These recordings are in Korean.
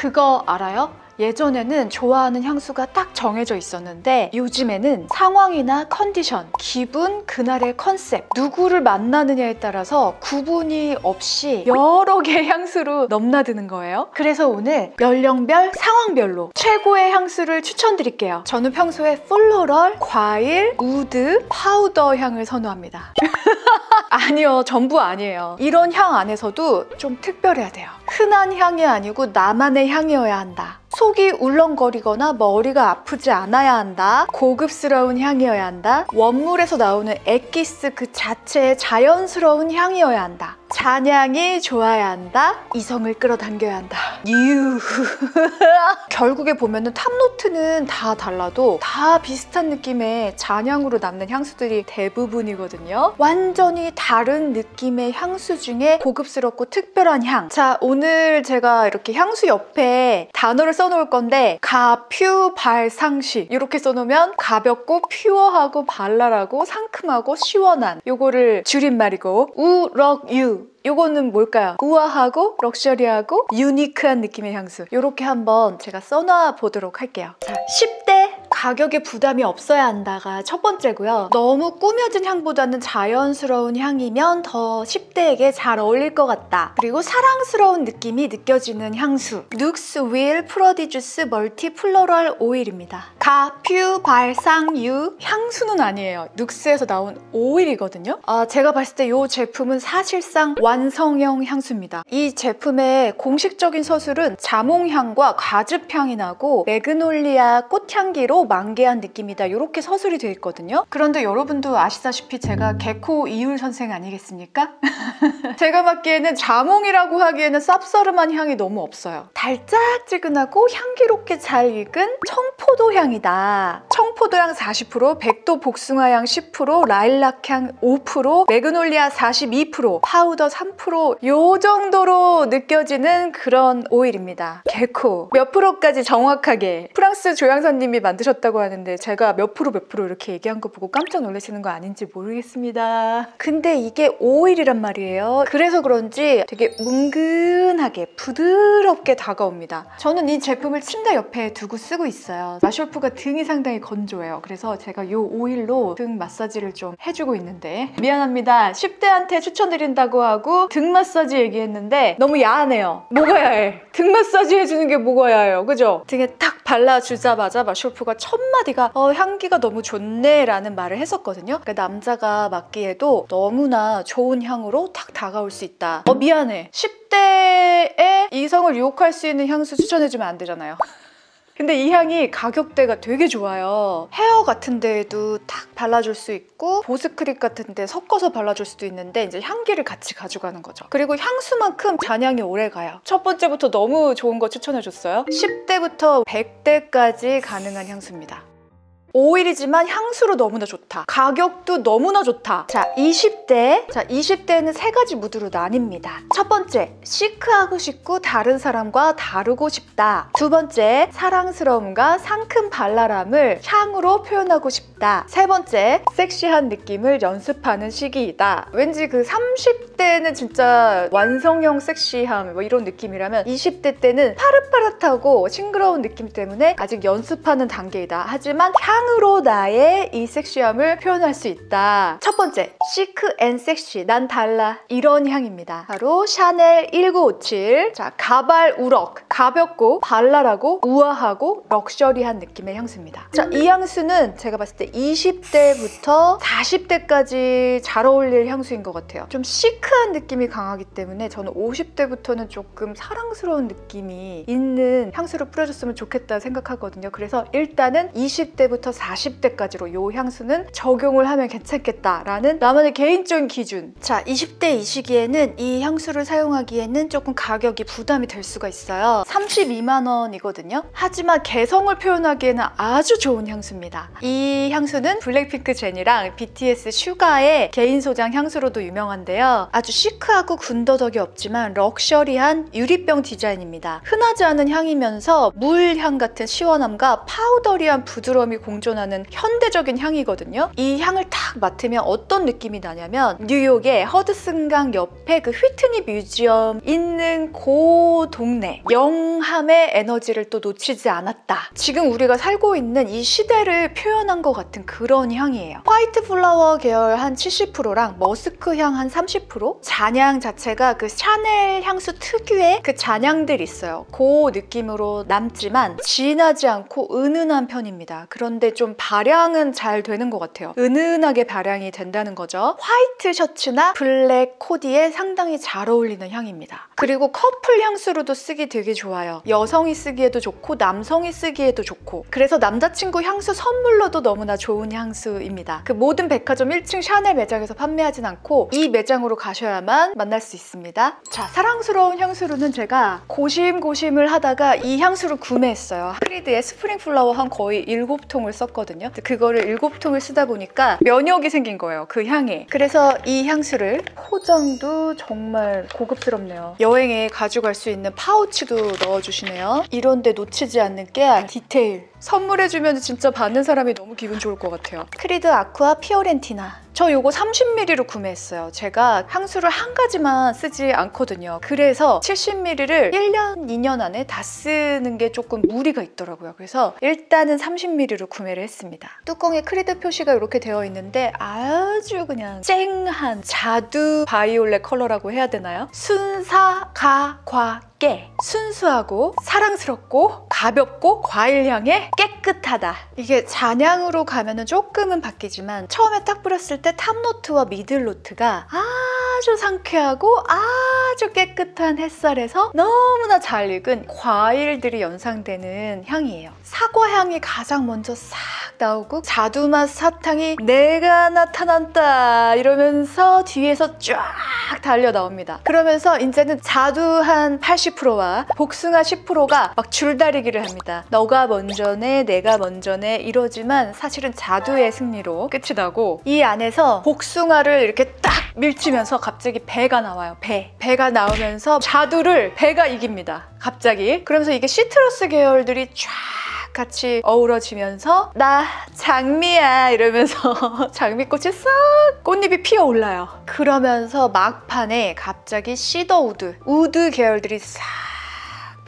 그거 알아요? 예전에는 좋아하는 향수가 딱 정해져 있었는데 요즘에는 상황이나 컨디션, 기분, 그날의 컨셉, 누구를 만나느냐에 따라서 구분이 없이 여러 개의 향수로 넘나드는 거예요. 그래서 오늘 연령별, 상황별로 최고의 향수를 추천드릴게요. 저는 평소에 floral, 과일, wood, 파우더 향을 선호합니다. 아니요, 전부 아니에요. 이런 향 안에서도 좀 특별해야 돼요. 흔한 향이 아니고 나만의 향이어야 한다. 속이 울렁거리거나 머리가 아프지 않아야 한다. 고급스러운 향이어야 한다. 원물에서 나오는 엑기스 그 자체의 자연스러운 향이어야 한다. 잔향이 좋아야 한다. 이성을 끌어당겨야 한다. 유. 결국에 보면은 탑노트는 다 달라도 다 비슷한 느낌의 잔향으로 남는 향수들이 대부분이거든요. 완전히 다른 느낌의 향수 중에 고급스럽고 특별한 향. 자, 오늘 제가 이렇게 향수 옆에 단어를 써놓을 건데 가퓨 발상시. 이렇게 써놓으면 가볍고 퓨어하고 발랄하고 상큼하고 시원한 요거를 줄임말이고 우럭유. 요거는 뭘까요? 우아하고 럭셔리하고 유니크한 느낌의 향수. 이렇게 한번 제가 써놔 보도록 할게요. 자, 10대 가격에 부담이 없어야 한다가 첫 번째고요. 너무 꾸며진 향보다는 자연스러운 향이면 더 10대에게 잘 어울릴 것 같다. 그리고 사랑스러운 느낌이 느껴지는 향수. 눅스 Huile Prodigieuse multi floral 오일입니다 가퓨 발상유 향수는 아니에요 눅스에서 나온 오일이거든요 아, 제가 봤을 때 이 제품은 사실상 완성형 향수입니다. 이 제품의 공식적인 서술은 자몽향과 과즙향이 나고 magnolia 꽃향기로 만개한 느낌이다. 이렇게 서술이 되어 있거든요. 그런데 여러분도 아시다시피 제가 개코 이율 선생 아니겠습니까? 제가 맡기에는 자몽이라고 하기에는 쌉싸름한 향이 너무 없어요. 달짝지근하고 향기롭게 잘 익은 청포도 향 이다. 청포도향 40%, 백도 복숭아향 10%, 라일락향 5%, magnolia 42%, 파우더 3%요 정도로 느껴지는 그런 오일입니다. 개코 몇 프로까지 정확하게 프랑스 조향사님이 만드셨다고 하는데 제가 몇 프로 몇 프로 이렇게 얘기한 거 보고 깜짝 놀라시는 거 아닌지 모르겠습니다. 근데 이게 오일이란 말이에요. 그래서 그런지 되게 뭉근하게 부드럽게 다가옵니다. 저는 이 제품을 침대 옆에 두고 쓰고 있어요. 마쇼프 가 등이 상당히 건조해요. 그래서 제가 이 오일로 등 마사지를 좀 해주고 있는데 미안합니다. 10대한테 추천드린다고 하고 등 마사지 얘기했는데 너무 야하네요. 뭐가 야해? 등 마사지 해주는 게 뭐가 야해요? 그죠? 등에 탁 발라주자마자 마쇼프가 첫 마디가 어, 향기가 너무 좋네 라는 말을 했었거든요. 그러니까 남자가 맡기에도 너무나 좋은 향으로 탁 다가올 수 있다. 어 미안해. 10대에 이성을 유혹할 수 있는 향수 추천해주면 안 되잖아요. 근데 이 향이 가격대가 되게 좋아요. 헤어 같은 데에도 탁 발라줄 수 있고 보습 크림 같은 데 섞어서 발라줄 수도 있는데 이제 향기를 같이 가져가는 거죠. 그리고 향수만큼 잔향이 오래 가요. 첫 번째부터 너무 좋은 거 추천해줬어요. 10대부터 100대까지 가능한 향수입니다. 오일이지만 향수로 너무나 좋다. 가격도 너무나 좋다. 자, 20대. 자, 20대는 세 가지 무드로 나뉩니다. 첫 번째, 시크하고 싶고 다른 사람과 다르고 싶다. 두 번째, 사랑스러움과 상큼 발랄함을 향으로 표현하고 싶다. 세 번째, 섹시한 느낌을 연습하는 시기이다. 왠지 그 30대는 진짜 완성형 섹시함 뭐 이런 느낌이라면 20대 때는 파릇파릇하고 싱그러운 느낌 때문에 아직 연습하는 단계이다. 하지만 향 향으로 나의 이 섹시함을 표현할 수 있다. 첫 번째, chic and sexy, 난 달라. 이런 향입니다. 바로 샤넬 1957. 자, 가발 우럭. 가볍고 발랄하고 우아하고 럭셔리한 느낌의 향수입니다. 자, 이 향수는 제가 봤을 때 20대부터 40대까지 잘 어울릴 향수인 것 같아요. 좀 시크한 느낌이 강하기 때문에 저는 50대부터는 조금 사랑스러운 느낌이 있는 향수를 뿌려줬으면 좋겠다 생각하거든요. 그래서 일단은 20대부터 20대부터 40대까지로 이 향수는 적용을 하면 괜찮겠다라는 나만의 개인적인 기준. 자, 20대 이 시기에는 이 향수를 사용하기에는 조금 가격이 부담이 될 수가 있어요. 32만 원이거든요. 하지만 개성을 표현하기에는 아주 좋은 향수입니다. 이 향수는 블랙핑크 제니랑 BTS 슈가의 개인 소장 향수로도 유명한데요. 아주 시크하고 군더더기 없지만 럭셔리한 유리병 디자인입니다. 흔하지 않은 향이면서 물향 같은 시원함과 powdery한 부드러움이 공 공존하는 현대적인 향이거든요. 이 향을 탁 맡으면 어떤 느낌이 나냐면 뉴욕의 허드슨강 옆에 그 휘트니 뮤지엄 있는 그 동네 young 다양함의 에너지를 또 놓치지 않았다. 지금 우리가 살고 있는 이 시대를 표현한 것 같은 그런 향이에요. white flower 계열 한 70%랑 머스크 향 한 30%? 잔향 자체가 그 샤넬 향수 특유의 그 잔향들 있어요. 그 느낌으로 남지만 진하지 않고 은은한 편입니다. 그런데 좀 발향은 잘 되는 것 같아요. 은은하게 발향이 된다는 거죠. 화이트 셔츠나 블랙 코디에 상당히 잘 어울리는 향입니다. 그리고 커플 향수로도 쓰기 되게 좋아요. 여성이 쓰기에도 좋고 남성이 쓰기에도 좋고 그래서 남자친구 향수 선물로도 너무나 좋은 향수입니다. 그 모든 백화점 1층 샤넬 매장에서 판매하진 않고 이 매장으로 가셔야만 만날 수 있습니다. 자, 사랑스러운 향수로는 제가 고심고심을 하다가 이 향수를 구매했어요. 크리드의 스프링 플라워 한 거의 7통을 썼거든요. 그거를 7통을 쓰다 보니까 면역이 생긴 거예요. 그 향에. 그래서 이 향수를 포장도 정말 고급스럽네요. 여행에 가져갈 수 있는 파우치도 넣어주시네요. 이런데 놓치지 않는 깨알, 디테일. 선물해주면 진짜 받는 사람이 너무 기분 좋을 것 같아요. 크리드 아쿠아 피오렌티나. 저 요거 30ml로 구매했어요. 제가 향수를 한 가지만 쓰지 않거든요. 그래서 70ml를 1년, 2년 안에 다 쓰는 게 조금 무리가 있더라고요. 그래서 일단은 30ml로 구매를 했습니다. 뚜껑에 크리드 표시가 이렇게 되어 있는데 아주 그냥 쨍한 자두 바이올렛 컬러라고 해야 되나요? 순사, 가, 과, 깨. 순수하고 사랑스럽고 가볍고 과일 향에 깨끗하다. 이게 잔향으로 가면 은 조금은 바뀌지만 처음에 딱 뿌렸을 때 탑노트와 미들노트가 아 주 상쾌하고 아주 깨끗한 햇살에서 너무나 잘 익은 과일들이 연상되는 향이에요. 사과 향이 가장 먼저 싹 나오고 자두맛 사탕이 내가 나타난다 이러면서 뒤에서 쫙 달려 나옵니다. 그러면서 이제는 자두 한 80%와 복숭아 10%가 막 줄다리기를 합니다. 너가 먼저네, 내가 먼저네 이러지만 사실은 자두의 승리로 끝이 나고 이 안에서 복숭아를 이렇게 딱 밀치면서 갑자기 배가 나와요. 배. 배가 나오면서 자두를 배가 이깁니다. 갑자기. 그러면서 이게 시트러스 계열들이 쫙 같이 어우러지면서 나 장미야 이러면서 장미꽃이 싹 꽃잎이 피어 올라요. 그러면서 막판에 갑자기 cedarwood, wood 계열들이 싹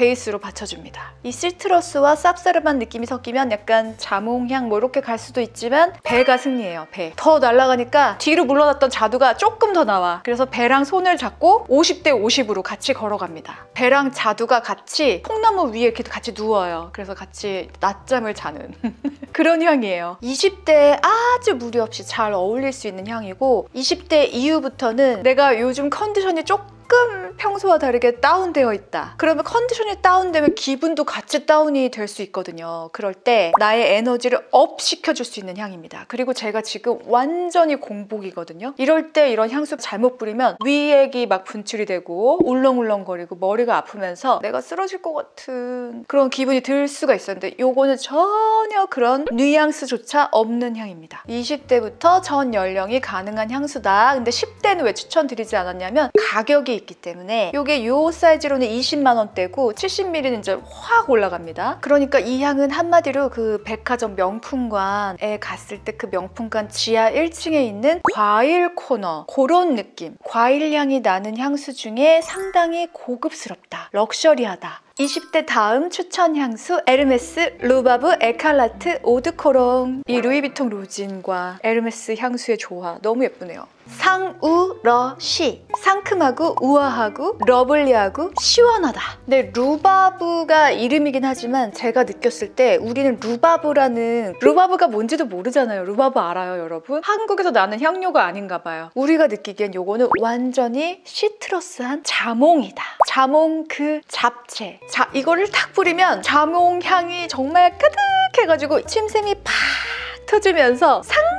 베이스로 받쳐줍니다. 이 시트러스와 쌉싸름한 느낌이 섞이면 약간 자몽향 뭐 이렇게 갈 수도 있지만 배가 승리해요. 배. 더 날아가니까 뒤로 물러났던 자두가 조금 더 나와. 그래서 배랑 손을 잡고 50대 50으로 같이 걸어갑니다. 배랑 자두가 같이 콩나무 위에 이렇게 같이 누워요. 그래서 같이 낮잠을 자는 그런 향이에요. 20대에 아주 무리 없이 잘 어울릴 수 있는 향이고 20대 이후부터는 내가 요즘 컨디션이 조금 조금 평소와 다르게 다운되어 있다. 그러면 컨디션이 다운되면 기분도 같이 다운이 될 수 있거든요. 그럴 때 나의 에너지를 up 시켜줄 수 있는 향입니다. 그리고 제가 지금 완전히 공복이거든요. 이럴 때 이런 향수 잘못 뿌리면 위액이 막 분출이 되고 울렁울렁거리고 머리가 아프면서 내가 쓰러질 것 같은 그런 기분이 들 수가 있었는데 요거는 전혀 그런 뉘앙스조차 없는 향입니다. 20대부터 전 연령이 가능한 향수다. 근데 10대는 왜 추천드리지 않았냐면 가격이 있기 때문에 이게 요 사이즈로는 20만 원대고 70ml는 이제 확 올라갑니다. 그러니까 이 향은 한마디로 그 백화점 명품관에 갔을 때 그 명품관 지하 1층에 있는 과일 코너 그런 느낌. 과일 향이 나는 향수 중에 상당히 고급스럽다. 럭셔리하다. 20대 다음 추천 향수 에르메스 루바브 에칼라트 오드코롱 이 루이비통 로진과 에르메스 향수의 조화 너무 예쁘네요 상우러시. 상큼하고 우아하고 lovely하고 시원하다. 근데 루바브가 이름이긴 하지만 제가 느꼈을 때 우리는 루바브라는 루바브가 뭔지도 모르잖아요. 루바브 알아요 여러분? 한국에서 나는 향료가 아닌가 봐요. 우리가 느끼기엔 요거는 완전히 시트러스한 자몽이다. 자몽 그 잡채. 자, 이거를 탁 뿌리면 자몽 향이 정말 가득해가지고 침샘이 팍 터지면서 상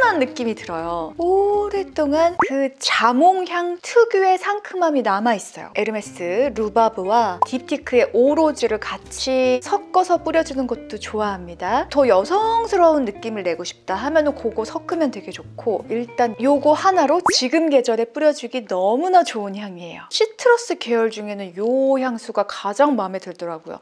큼한 느낌이 들어요. 오랫동안 그 자몽향 특유의 상큼함이 남아있어요. 에르메스 루바브와 딥티크의 오로즈를 같이 섞어서 뿌려주는 것도 좋아합니다. 더 여성스러운 느낌을 내고 싶다 하면 그거 섞으면 되게 좋고 일단 요거 하나로 지금 계절에 뿌려주기 너무나 좋은 향이에요. 시트러스 계열 중에는 요 향수가 가장 마음에 들더라고요.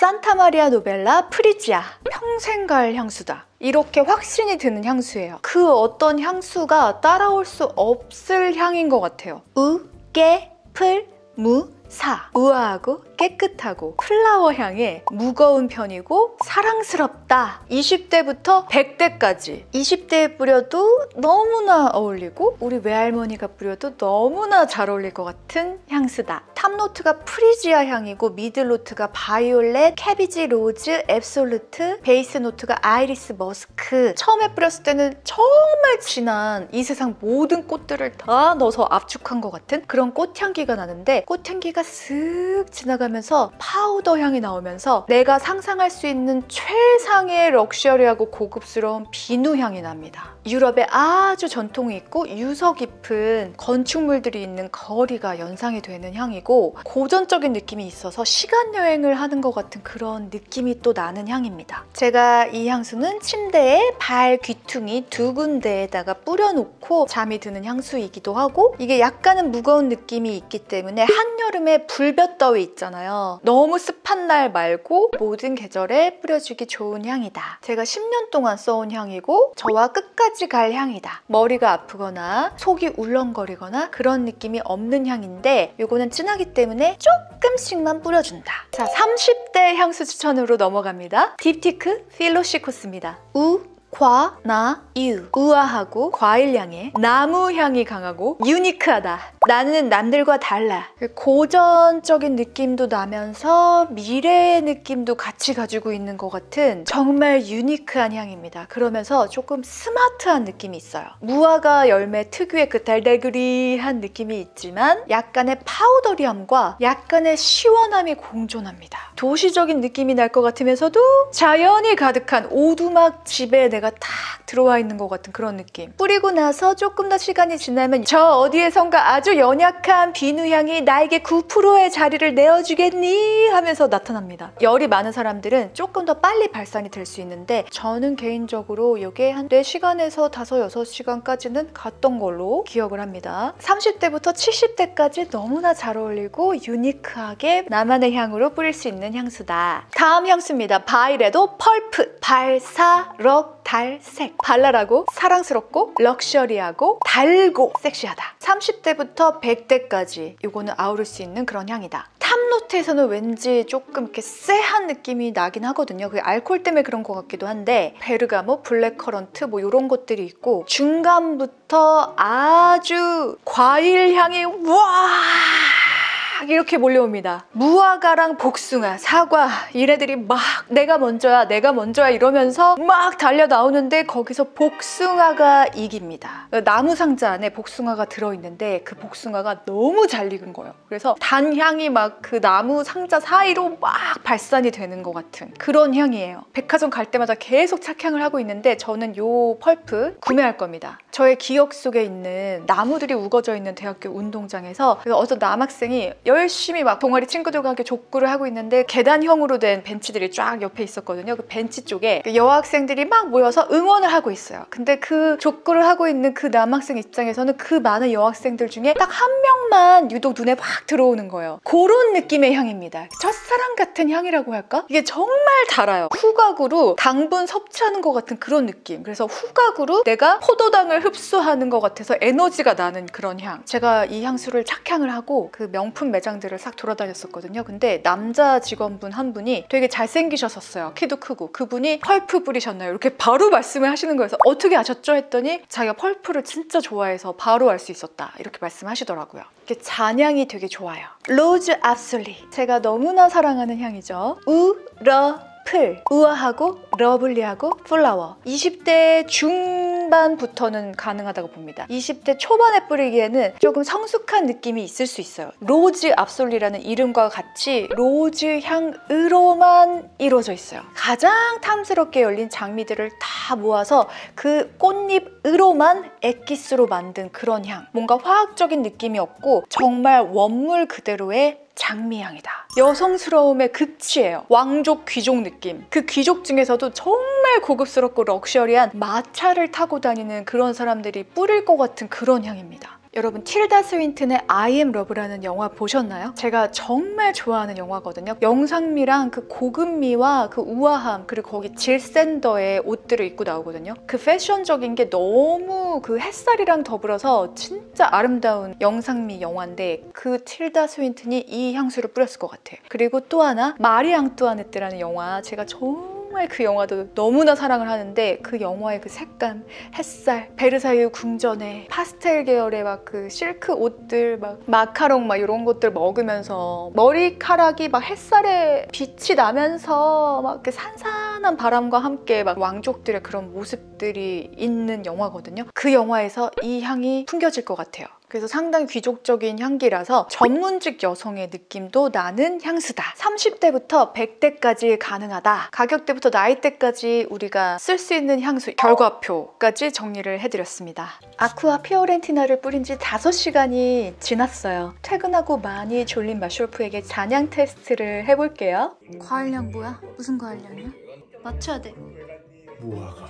산타마리아 노벨라 프리지아 평생 갈 향수다. 이렇게 확신이 드는 향수예요. 그 어떤 향수가 따라올 수 없을 향인 것 같아요. 우, 깨, 풀, 무, 사. 우아하고 깨끗하고 flower 향에 무거운 편이고 사랑스럽다. 20대부터 100대까지. 20대에 뿌려도 너무나 어울리고 우리 외할머니가 뿌려도 너무나 잘 어울릴 것 같은 향수다 top note가 프리지아 향이고 middle note가 바이올렛, cabbage rose, absolute base note가 아이리스 머스크 처음에 뿌렸을 때는 정말 진한 이 세상 모든 꽃들을 다 넣어서 압축한 것 같은 그런 꽃향기가 나는데 꽃향기가 슥 지나가면서 파우더 향이 나오면서 내가 상상할 수 있는 최상의 럭셔리하고 고급스러운 비누 향이 납니다. 유럽에 아주 전통이 있고 유서 깊은 건축물들이 있는 거리가 연상이 되는 향이고 고전적인 느낌이 있어서 시간 여행을 하는 것 같은 그런 느낌이 또 나는 향입니다. 제가 이 향수는 침대에 발 귀퉁이 두 군데에다가 뿌려놓고 잠이 드는 향수이기도 하고 이게 약간은 무거운 느낌이 있기 때문에 한여름에 불볕더위 있잖아요. 너무 습한 날 말고 모든 계절에 뿌려주기 좋은 향이다. 제가 10년 동안 써온 향이고 저와 끝까지 갈 향이다. 머리가 아프거나 속이 울렁거리거나 그런 느낌이 없는 향인데 이거는 진하 기 때문에 조금씩만 뿌려준다. 자, 30대 향수 추천으로 넘어갑니다. 딥티크 필로시코스입니다. 우, 과, 나, 유. 우아하고 과일향에 나무 향이 강하고 유니크하다. 나는 남들과 달라. 고전적인 느낌도 나면서 미래의 느낌도 같이 가지고 있는 것 같은 정말 유니크한 향입니다. 그러면서 조금 스마트한 느낌이 있어요. 무화과 열매 특유의 그 달달그리한 느낌이 있지만 약간의 powdery함과 약간의 시원함이 공존합니다. 도시적인 느낌이 날 것 같으면서도 자연이 가득한 오두막 집에 내가 탁 들어와 있는 것 같은 그런 느낌. 뿌리고 나서 조금 더 시간이 지나면 저 어디에선가 아주 연약한 비누향이 나에게 9%의 자리를 내어주겠니? 하면서 나타납니다. 열이 많은 사람들은 조금 더 빨리 발산이 될 수 있는데 저는 개인적으로 이게 한 4시간에서 5, 6시간까지는 갔던 걸로 기억을 합니다. 30대부터 70대까지 너무나 잘 어울리고 유니크하게 나만의 향으로 뿌릴 수 있는 향수다. 다음 향수입니다. 바이레도 펄프 발사럭 달색. 발랄하고 사랑스럽고 럭셔리하고 달고 섹시하다. 30대부터 100대까지 이거는 아우를 수 있는 그런 향이다. top note에서는 왠지 조금 이렇게 쎄한 느낌이 나긴 하거든요. 그게 알코올 때문에 그런 것 같기도 한데 베르가모, blackcurrant 뭐 이런 것들이 있고 중간부터 아주 과일 향이 와 이렇게 몰려옵니다. 무화과랑 복숭아, 사과 얘네들이 막 내가 먼저야, 내가 먼저야 이러면서 막 달려 나오는데 거기서 복숭아가 이깁니다. 나무 상자 안에 복숭아가 들어있는데 그 복숭아가 너무 잘 익은 거예요. 그래서 단 향이 막 그 나무 상자 사이로 막 발산이 되는 것 같은 그런 향이에요. 백화점 갈 때마다 계속 착향을 하고 있는데 저는 요 펄프 구매할 겁니다. 저의 기억 속에 있는 나무들이 우거져 있는 대학교 운동장에서 어떤 남학생이 열심히 막 동아리 친구들과 함께 족구를 하고 있는데 계단형으로 된 벤치들이 쫙 옆에 있었거든요. 그 벤치 쪽에 그 여학생들이 막 모여서 응원을 하고 있어요. 근데 그 족구를 하고 있는 그 남학생 입장에서는 그 많은 여학생들 중에 딱 한 명만 유독 눈에 확 들어오는 거예요. 그런 느낌의 향입니다. 첫사랑 같은 향이라고 할까? 이게 정말 달아요. 후각으로 당분 섭취하는 것 같은 그런 느낌. 그래서 후각으로 내가 포도당을 흡수하는 것 같아서 에너지가 나는 그런 향. 제가 이 향수를 착향을 하고 그 명품 매장들을 싹 돌아다녔었거든요. 근데 남자 직원분 한 분이 되게 잘생기셨었어요. 키도 크고. 그분이 펄프 뿌리셨나요? 이렇게 바로 말씀을 하시는 거여서 어떻게 아셨죠? 했더니 자기가 펄프를 진짜 좋아해서 바로 알 수 있었다. 이렇게 말씀하시더라고요. 이렇게 잔향이 되게 좋아요. 로즈 압솔리. 제가 너무나 사랑하는 향이죠. 우러플 우아하고 lovely하고 flower 20대 중 반부터는 가능하다고 봅니다. 20대 초반에 뿌리기에는 조금 성숙한 느낌이 있을 수 있어요. 로즈 압솔리라는 이름과 같이 rose 향으로만 이루어져 있어요. 가장 탐스럽게 열린 장미들을 다 모아서 그 꽃잎으로만 엑기스로 만든 그런 향. 뭔가 화학적인 느낌이 없고 정말 원물 그대로의 장미향이다. 여성스러움의 극치예요. 왕족 귀족 느낌. 그 귀족 중에서도 정말 고급스럽고 럭셔리한 마차를 타고 다니는 그런 사람들이 뿌릴 것 같은 그런 향입니다. 여러분 틸다 스윈튼의 I am Love라는 영화 보셨나요? 제가 정말 좋아하는 영화거든요. 영상미랑 그 고급미와 그 우아함 그리고 거기 질 샌더의 옷들을 입고 나오거든요. 그 패션적인 게 너무 그 햇살이랑 더불어서 진짜 아름다운 영상미 영화인데 그 틸다 스윈튼이 이 향수를 뿌렸을 것 같아요. 그리고 또 하나 마리 앙뚜아네트라는 영화 제가 정말 그 영화도 너무나 사랑을 하는데 그 영화의 그 색감, 햇살, 베르사유 궁전에 파스텔 계열의 막 그 실크 옷들, 막 마카롱 막 이런 것들 먹으면서 머리카락이 막 햇살에 빛이 나면서 막 이렇게 산산한 바람과 함께 막 왕족들의 그런 모습들이 있는 영화거든요. 그 영화에서 이 향이 풍겨질 것 같아요. 그래서 상당히 귀족적인 향기라서 전문직 여성의 느낌도 나는 향수다. 30대부터 100대까지 가능하다. 가격대부터 나이대까지 우리가 쓸 수 있는 향수 결과표까지 정리를 해드렸습니다. 아쿠아 피오렌티나를 뿌린 지 5시간이 지났어요. 퇴근하고 많이 졸린 마쇼프에게 잔향 테스트를 해볼게요. 과일향 뭐야? 무슨 과일향이야? 맞춰야 돼. 무화과,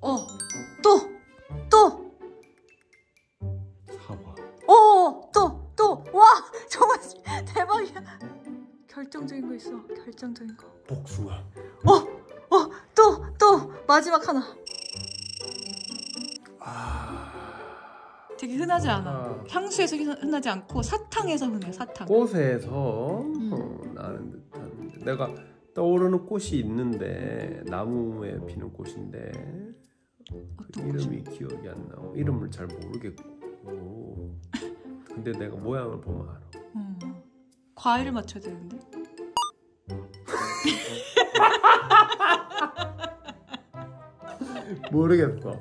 어, 또! 또! 오! 또! 또! 와! 정말 대박이야. 결정적인 거 있어. 결정적인 거. 복숭아, 어! 어! 또! 또! 마지막 하나. 아, 되게 흔하지 않아. 아. 향수에서 흔- 흔하지 않고 사탕에서 흔해. 사탕. 꽃에서 음. 어, 나는 듯한 내가 떠오르는 꽃이 있는데 나무에 피는 꽃인데 어떤 꽃이? 이름이 기억이 안 나고 이름을 잘 모르겠고 근데 내가 모양을 보면 알아. 음. 과일을 맞춰야 되는데. 모르겠어.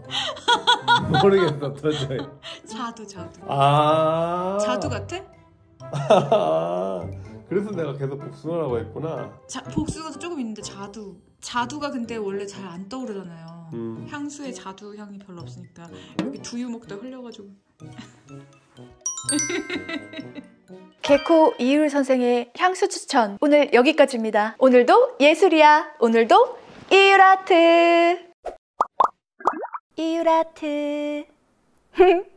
모르겠어 도저히. 자두, 자두. 아 자두 같아? 그래서 내가 계속 복숭아라고 했구나. 자, 복숭아도 조금 있는데 자두. 자두가 근데 원래 잘 안 떠오르잖아요. 음. 향수에 자두 향이 별로 없으니까 여기 두유 먹다 흘려가지고. 개코 이율 선생의 향수 추천 오늘 여기까지입니다. 오늘도 예술이야. 오늘도 이율아트. 이율아트.